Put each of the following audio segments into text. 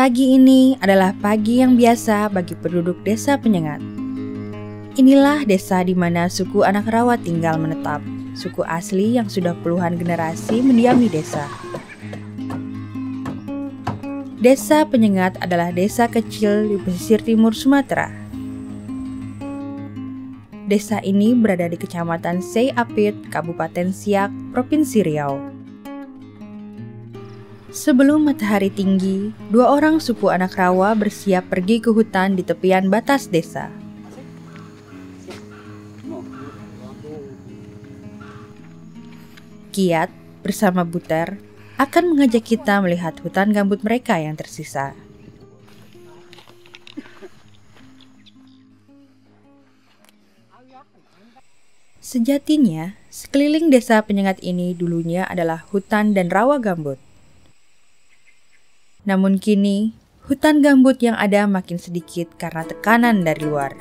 Pagi ini adalah pagi yang biasa bagi penduduk desa penyengat. Inilah desa di mana suku anak rawa tinggal menetap, suku asli yang sudah puluhan generasi mendiami desa. Desa Penyengat adalah desa kecil di pesisir timur Sumatera. Desa ini berada di Kecamatan Sei Apit, Kabupaten Siak, Provinsi Riau. Sebelum matahari tinggi, dua orang suku anak rawa bersiap pergi ke hutan di tepian batas desa. Kiat bersama Buter akan mengajak kita melihat hutan gambut mereka yang tersisa. Sejatinya, sekeliling desa penyengat ini dulunya adalah hutan dan rawa gambut. Namun kini, hutan gambut yang ada makin sedikit karena tekanan dari luar.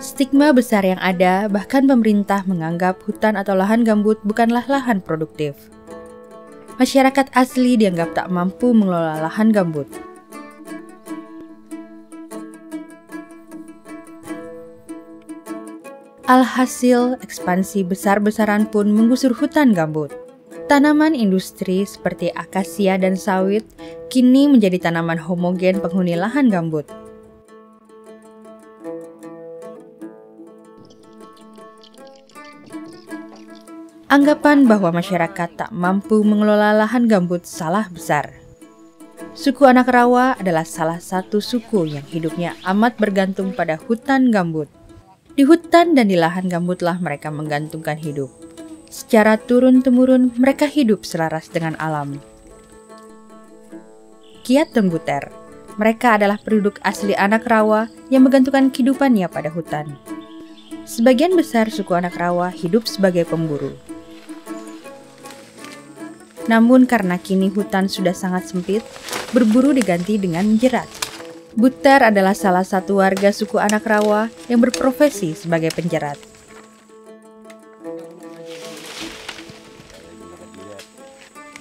Stigma besar yang ada, bahkan pemerintah menganggap hutan atau lahan gambut bukanlah lahan produktif. Masyarakat asli dianggap tak mampu mengelola lahan gambut. Alhasil, ekspansi besar-besaran pun menggusur hutan gambut. Tanaman industri seperti akasia dan sawit kini menjadi tanaman homogen penghuni lahan gambut. Anggapan bahwa masyarakat tak mampu mengelola lahan gambut salah besar. Suku anak rawa adalah salah satu suku yang hidupnya amat bergantung pada hutan gambut. Di hutan dan di lahan gambutlah mereka menggantungkan hidup. Secara turun-temurun, mereka hidup selaras dengan alam. Kiat Tengguter, mereka adalah penduduk asli anak rawa yang menggantungkan kehidupannya pada hutan. Sebagian besar suku anak rawa hidup sebagai pemburu. Namun karena kini hutan sudah sangat sempit, berburu diganti dengan menjerat. Buter adalah salah satu warga suku anak rawa yang berprofesi sebagai penjerat.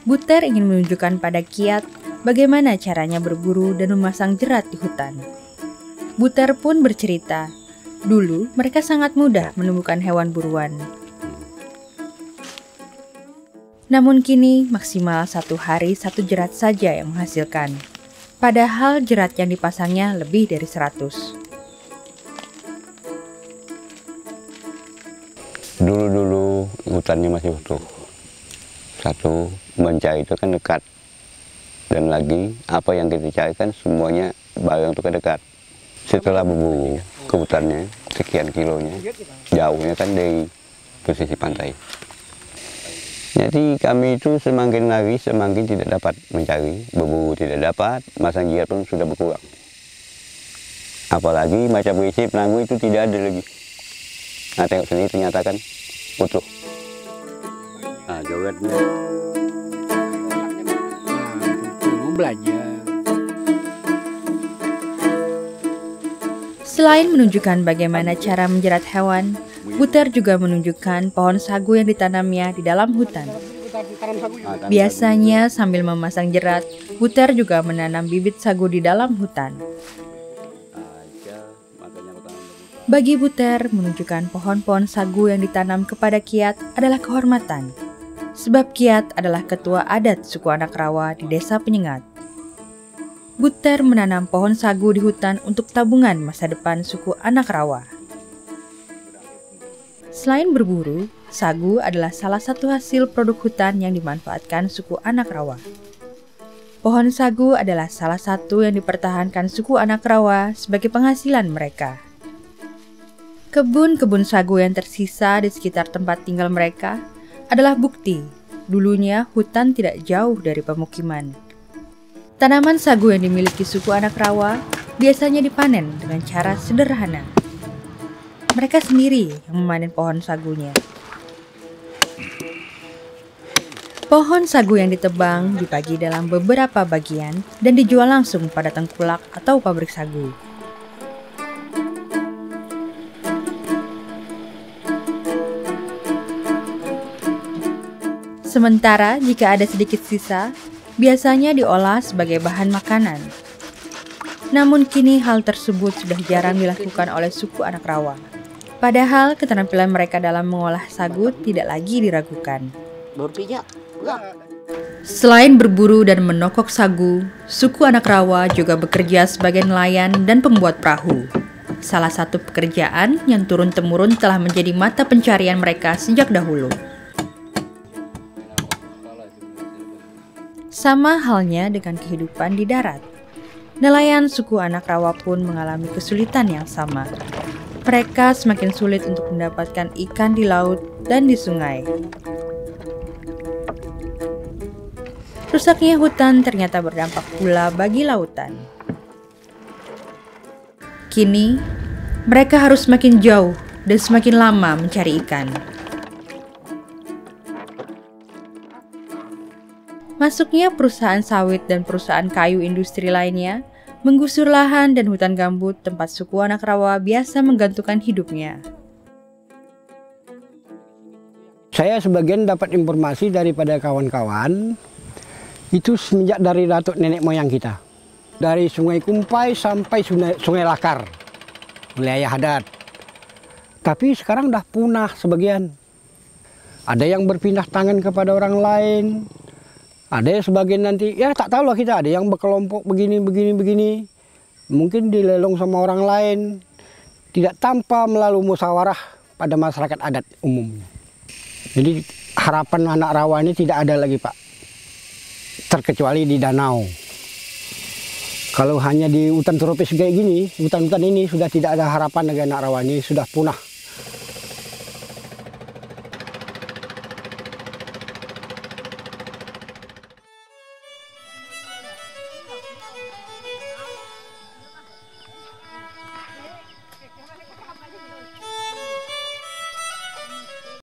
Buter ingin menunjukkan pada Kiat bagaimana caranya berburu dan memasang jerat di hutan. Buter pun bercerita, dulu mereka sangat mudah menemukan hewan buruan. Namun kini maksimal satu hari satu jerat saja yang menghasilkan padahal jerat yang dipasangnya lebih dari 100. Dulu-dulu hutannya masih utuh. Satu, mencari itu kan dekat. Dan lagi, apa yang kita cari kan semuanya barang itu kan dekat. Setelah berburu ke hutannya, sekian kilonya, jauhnya kan dari posisi pantai. Jadi kami itu semakin lari semakin tidak dapat mencari, berburu tidak dapat, masang giat pun sudah berkurang. Apalagi macam prinsip nanggu itu tidak ada lagi. Nah tengok sini ternyata kan utuh. Nah jogetnya. Nah, belajar. Selain menunjukkan bagaimana cara menjerat hewan, Buter juga menunjukkan pohon sagu yang ditanamnya di dalam hutan. Biasanya sambil memasang jerat, Buter juga menanam bibit sagu di dalam hutan. Bagi Buter, menunjukkan pohon-pohon sagu yang ditanam kepada Kiat adalah kehormatan. Sebab Kiat adalah ketua adat suku anak rawa di desa Penyengat. Buter menanam pohon sagu di hutan untuk tabungan masa depan suku anak rawa. Selain berburu, sagu adalah salah satu hasil produk hutan yang dimanfaatkan suku anak rawa. Pohon sagu adalah salah satu yang dipertahankan suku anak rawa sebagai penghasilan mereka. Kebun-kebun sagu yang tersisa di sekitar tempat tinggal mereka adalah bukti dulunya hutan tidak jauh dari pemukiman. Tanaman sagu yang dimiliki suku anak rawa biasanya dipanen dengan cara sederhana mereka sendiri yang memanen pohon sagunya. Pohon sagu yang ditebang dibagi dalam beberapa bagian dan dijual langsung pada tengkulak atau pabrik sagu. Sementara jika ada sedikit sisa, biasanya diolah sebagai bahan makanan. Namun kini hal tersebut sudah jarang dilakukan oleh suku anak rawa. Padahal keterampilan mereka dalam mengolah sagu tidak lagi diragukan. Selain berburu dan menokok sagu, suku anak rawa juga bekerja sebagai nelayan dan pembuat perahu. Salah satu pekerjaan yang turun-temurun telah menjadi mata pencarian mereka sejak dahulu. Sama halnya dengan kehidupan di darat. Nelayan suku anak rawa pun mengalami kesulitan yang sama. Mereka semakin sulit untuk mendapatkan ikan di laut dan di sungai. Rusaknya hutan ternyata berdampak pula bagi lautan. Kini, mereka harus semakin jauh dan semakin lama mencari ikan. Masuknya perusahaan sawit dan perusahaan kayu industri lainnya menggusur lahan dan hutan gambut tempat suku anak rawa biasa menggantungkan hidupnya. Saya sebagian dapat informasi daripada kawan-kawan itu semenjak dari datuk nenek moyang kita. Dari Sungai Kumpai sampai Sungai, Lakar, wilayah Hadat. Tapi sekarang dah punah sebagian. Ada yang berpindah tangan kepada orang lain, ada yang sebagian nanti, ya tak tahu lah kita, ada yang berkelompok begini, begini, begini. Mungkin dilelong sama orang lain. Tidak tanpa melalui musyawarah pada masyarakat adat umumnya. Jadi harapan anak rawa ini tidak ada lagi Pak. Terkecuali di danau. Kalau hanya di hutan tropis kayak gini, hutan-hutan ini sudah tidak ada harapan dengan anak rawa ini, sudah punah.